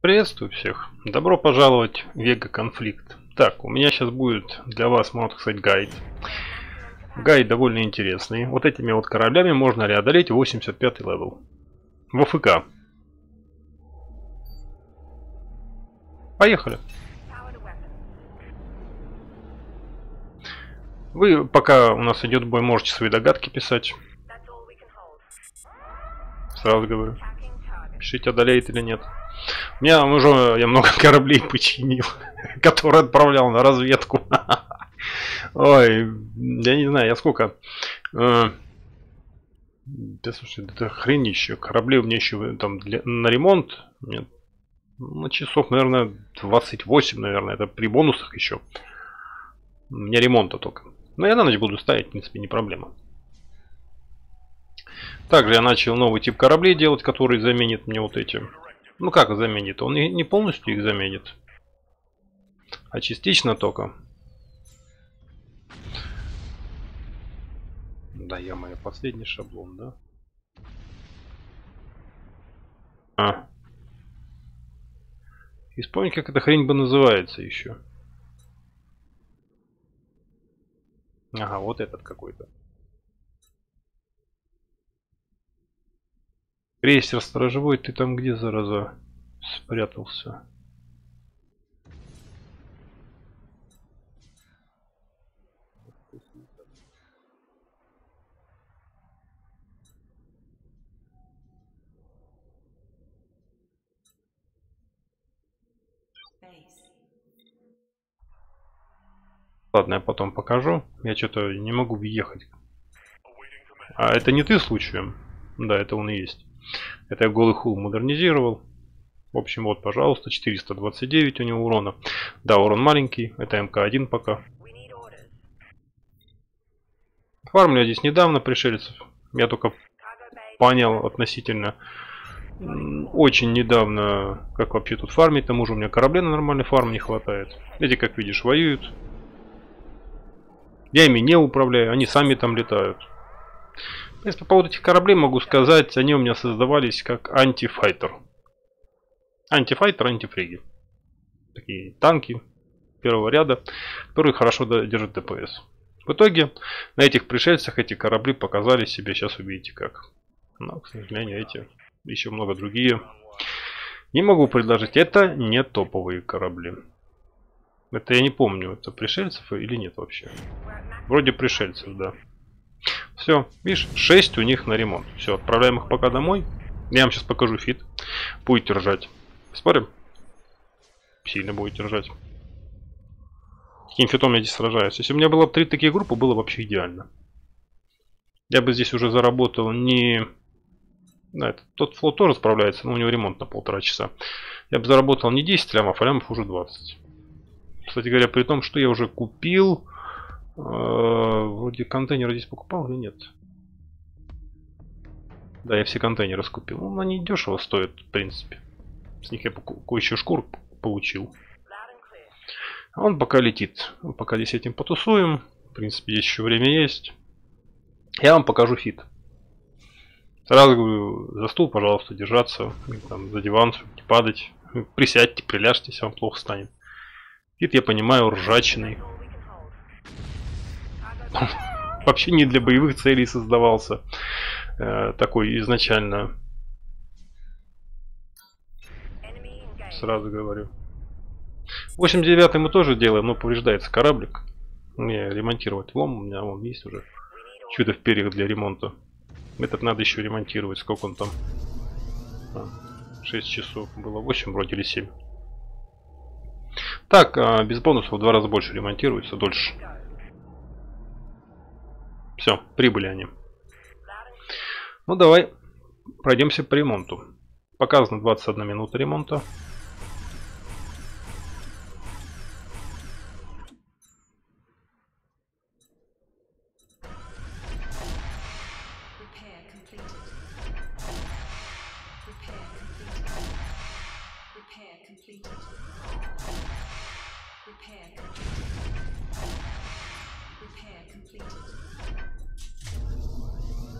Приветствую всех. Добро пожаловать в Vega Conflict. Так, у меня сейчас будет для вас, можно сказать, гайд. Гайд довольно интересный. Вот этими вот кораблями можно преодолеть 85 level. В AFK. Поехали. Вы, пока у нас идет бой, можете свои догадки писать. Сразу говорю. Пишите, одолеет или нет. У меня уже я много кораблей починил, которые отправлял на разведку. Ой, я не знаю, я сколько... Э, да, слушай, это хрень еще. Кораблей у меня еще там для, на ремонт. Нет, на часов, наверное, 28, наверное. Это при бонусах еще. У меня ремонта только. Но я на ночь буду ставить, в принципе, не проблема. Также я начал новый тип кораблей делать, который заменит мне вот эти. Ну как заменит? Он не полностью их заменит. А частично только. Да, я моя последний шаблон, да? А. И как эта хрень бы называется еще. Ага, вот этот какой-то. Крейсер сторожевой, ты там где, зараза, спрятался? Ладно, я потом покажу. Я что-то не могу въехать. А это не ты случаем? Да, это он и есть. Это я голый хул модернизировал. В общем, вот, пожалуйста, 429 у него урона. Да, урон маленький. Это МК-1 пока. Фармлю я здесь недавно пришельцев. Я только понял относительно очень недавно, как вообще тут фармить. К тому же у меня кораблей на нормальный фарм не хватает. Эти, как видишь, воюют. Я ими не управляю, они сами там летают. По поводу этих кораблей могу сказать, они у меня создавались как антифайтер. Антифайтер, антифриги. Такие танки первого ряда, которые хорошо держат ДПС. В итоге на этих пришельцах эти корабли показали себе, сейчас увидите как. Но, к сожалению, эти, еще много другие. Не могу предложить, это не топовые корабли. Это я не помню, это пришельцев или нет вообще. Вроде пришельцев, да. Все, видишь, 6 у них на ремонт. Все, отправляем их пока домой. Я вам сейчас покажу fit. Будете ржать. Спорим? Сильно будете ржать. Каким fit ом я здесь сражаюсь? Если у меня было бы три такие группы, было вообще идеально. Я бы здесь уже заработал не... Да, это, тот флот тоже справляется, но у него ремонт на полтора часа. Я бы заработал не 10 лямов, а лямов уже 20. Кстати говоря, при том, что я уже купил... Э, вроде контейнеры здесь покупал или нет? Да, я все контейнеры скупил. Ну, они дешево стоят, в принципе. С них я кое-еще шкур получил. Он пока летит. Пока здесь этим потусуем. В принципе, здесь еще время есть. Я вам покажу fit. Сразу говорю, за стул, пожалуйста, держаться. Там, за диван, не падать. Присядьте, приляжьте, если вам плохо станет. Вид, я понимаю, ржачный. Вообще не для боевых целей создавался. Э, такой изначально. Сразу говорю. 89 мы тоже делаем, но повреждается кораблик. Мне ремонтировать лом, у меня он есть уже. Чудо в перьях для ремонта. Этот надо еще ремонтировать. Сколько он там? А, 6 часов было. 8 вроде или 7. Так, а, без бонусов в два раза больше ремонтируется, дольше. Все, прибыли они. Ну давай пройдемся по ремонту. Показано 21 минута ремонта.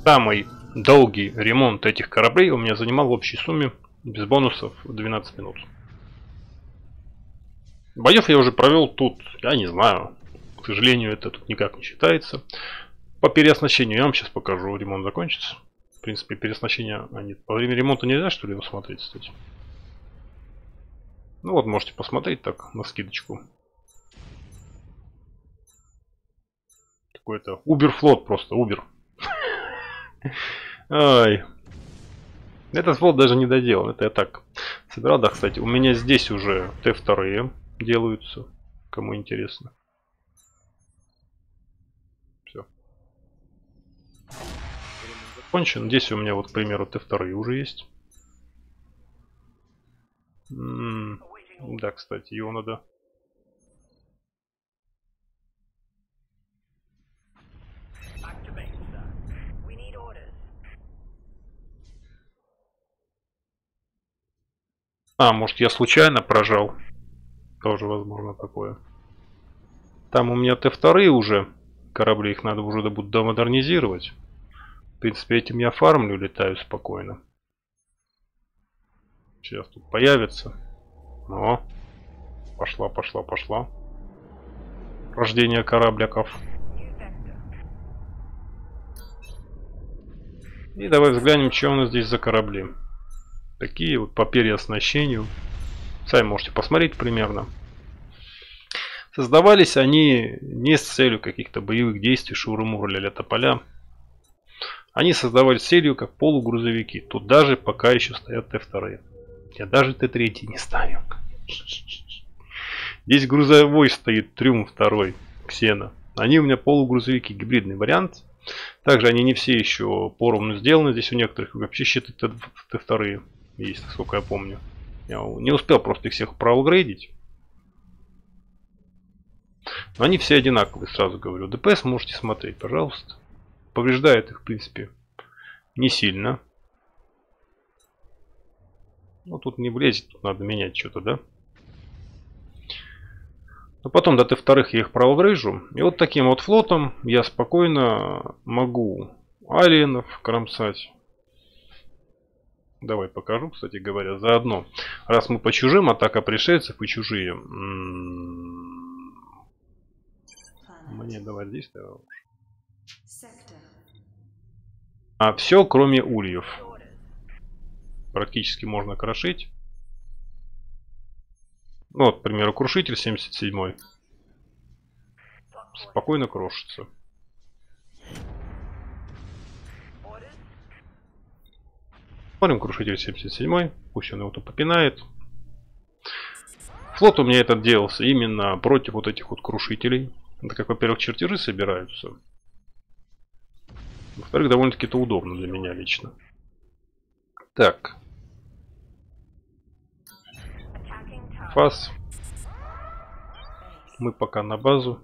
Самый долгий ремонт этих кораблей у меня занимал в общей сумме без бонусов 12 минут. Боев я уже провел тут, я не знаю. К сожалению, это тут никак не считается. По переоснащению я вам сейчас покажу. Ремонт закончится. В принципе, переоснащение... А нет, во время ремонта нельзя, что ли, его смотреть, кстати? Ну вот, можете посмотреть так, на скидочку. Какой-то Уберфлот просто, Убер. Ай. Этот флот даже не доделан, это я так собирал. Да, кстати, у меня здесь уже Т2 делаются, кому интересно. Все. Закончен. Здесь у меня вот, к примеру, Т2 уже есть. М -м да, кстати, его надо... А, может я случайно прожал? Тоже возможно такое. Там у меня Т2 уже. Корабли их надо уже будет домодернизировать. В принципе, этим я фармлю, летаю спокойно. Сейчас тут появится. Но. Пошла, пошла, пошла. Рождение корабляков. И давай взглянем, что у нас здесь за корабли. Такие вот по переоснащению. Сами можете посмотреть примерно. Создавались они не с целью каких-то боевых действий, шуры-муры, ля тополя. Они создавались целью как полугрузовики. Тут даже пока еще стоят Т-2. Я даже Т-3 не ставил. Здесь грузовой стоит трюм второй, Ксена. Они у меня полугрузовики, гибридный вариант. Также они не все еще поровну сделаны. Здесь у некоторых вообще щиты Т-2 есть, насколько я помню. Я не успел просто их всех проапгрейдить. Но они все одинаковые, сразу говорю. ДПС можете смотреть, пожалуйста. Повреждает их, в принципе, не сильно. Ну, тут не влезет, тут надо менять что-то, да? Но потом до Т-вторых я их проапгрейжу. И вот таким вот флотом я спокойно могу алиенов кромсать. Давай покажу, кстати говоря, заодно. Раз мы по чужим, атака пришельцев и чужие. Мне давай здесь давай. А все, кроме ульев. Практически можно крошить. Ну, вот, к примеру, крушитель 77 спокойно крошится. Смотрим крушитель 77 пусть он его тут попинает. Флот у меня этот делался именно против вот этих вот крушителей. Это как, во-первых, чертежи собираются. Во-вторых, довольно-таки это удобно для меня лично. Так. Фас. Мы пока на базу.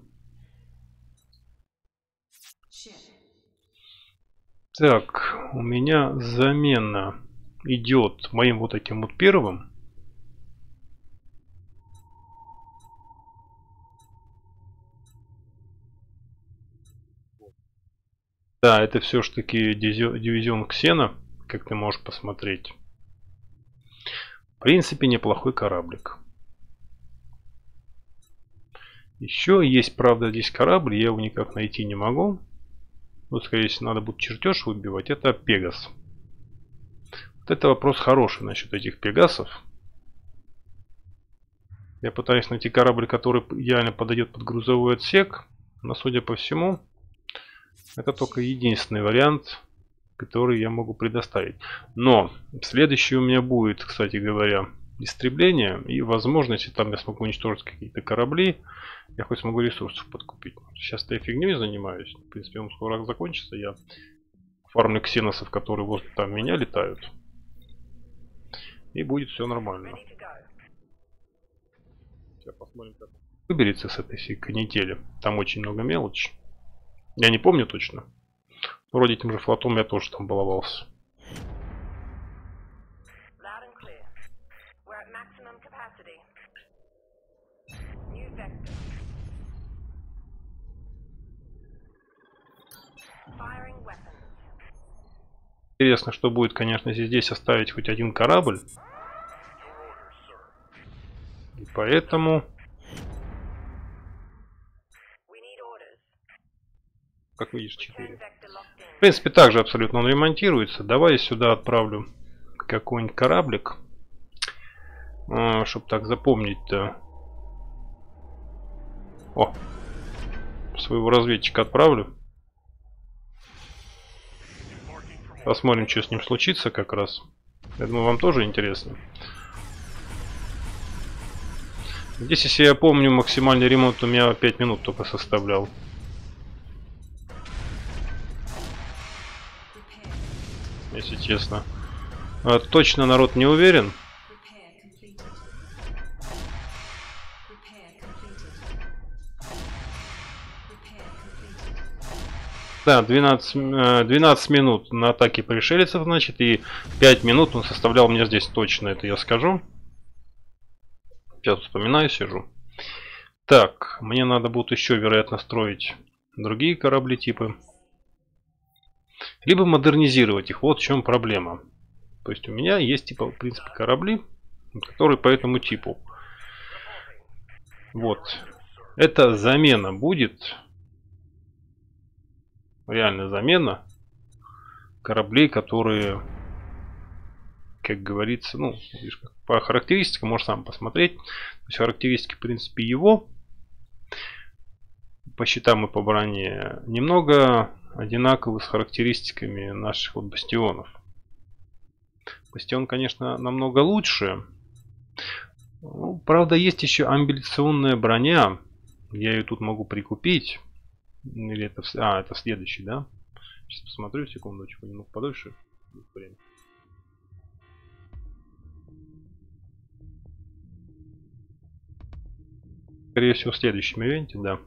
Так, у меня замена идет моим вот этим вот первым. Да, это все-таки дивизион Ксена, как ты можешь посмотреть. В принципе, неплохой кораблик. Еще есть, правда, здесь корабль, я его никак найти не могу. Вот, скорее всего, надо будет чертеж выбивать. Это Пегас. Вот это вопрос хороший насчет этих Пегасов. Я пытаюсь найти корабль, который идеально подойдет под грузовой отсек. Но, судя по всему, это только единственный вариант, который я могу предоставить. Но следующий у меня будет, кстати говоря, истребление. И, возможно, если там я смогу уничтожить какие-то корабли, я хоть смогу ресурсов подкупить. Сейчас-то я фигней занимаюсь. В принципе, он скоро закончится. Я фармлю ксеносов, которые вот там меня летают. И будет все нормально. Сейчас посмотрим, как выберется с этой всей канители. Там очень много мелочи. Я не помню точно. Вроде этим же флотом я тоже там баловался. Интересно, что будет, конечно, здесь оставить хоть один корабль. И поэтому... Как видишь, 4. В принципе, также абсолютно он ремонтируется. Давай я сюда отправлю какой-нибудь кораблик. А, Чтобы так запомнить-то. О! Своего разведчика отправлю. Посмотрим, что с ним случится как раз. Я думаю, вам тоже интересно. Здесь, если я помню, максимальный ремонт у меня 5 минут только составлял. Если честно. А, точно народ не уверен. Да, 12, 12 э, минут на атаке пришельцев, значит, и 5 минут он составлял мне здесь точно, это я скажу. Сейчас вспоминаю, сижу. Так, мне надо будет еще, вероятно, строить другие корабли типы. Либо модернизировать их. Вот в чем проблема. То есть у меня есть, типа, в принципе, корабли, которые по этому типу. Вот. Это замена будет реальная замена кораблей, которые, как говорится, ну, по характеристикам, можешь сам посмотреть. То есть характеристики, в принципе, его по счетам и по броне немного одинаковы с характеристиками наших вот бастионов. Бастион, конечно, намного лучше. Ну, правда, есть еще амбиционная броня. Я ее тут могу прикупить. Или это... А, это следующий, да? Сейчас посмотрю, секундочку, немного подольше. Время. Скорее всего, в следующем ивенте, да.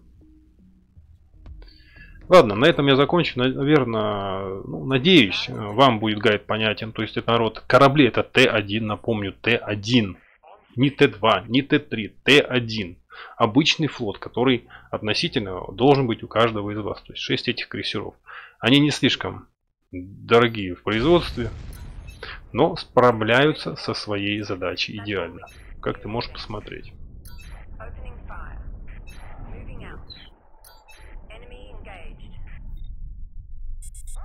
Ладно, на этом я закончу. Наверное, ну, надеюсь, вам будет гайд понятен. То есть это народ корабли это Т1, напомню, Т1. Не Т2, не Т3, Т1 обычный флот, который относительно должен быть у каждого из вас. То есть 6 этих крейсеров. Они не слишком дорогие в производстве, но справляются со своей задачей идеально. Как ты можешь посмотреть.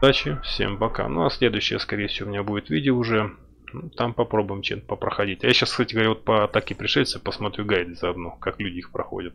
Удачи, всем пока. Ну а следующее, скорее всего, у меня будет видео уже ну, там попробуем чем-то попроходить. А я сейчас, кстати говоря, вот по атаке пришельцев посмотрю гайды заодно, как люди их проходят.